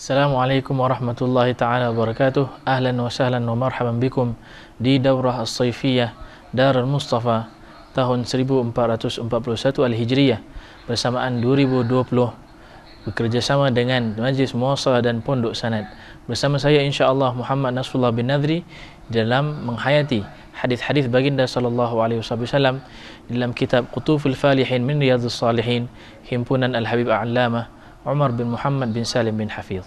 Assalamualaikum warahmatullahi taala wabarakatuh. Ahlan wa sahlan wa marhaban bikum di daurah as-saifiyah Darul Mustafa tahun 1441 Al-Hijriyah bersamaan 2020 bekerjasama dengan Majlis Muasa dan Pondok Sanad. Bersama saya insya-Allah Muhammad Nasrullah bin Nadri dalam menghayati hadis-hadis baginda sallallahu alaihi wasallam dalam kitab Qutuful Falihin min Riyadhus Salihin himpunan Al-Habib A'lamah Umar bin Muhammad bin Salim bin Hafiz.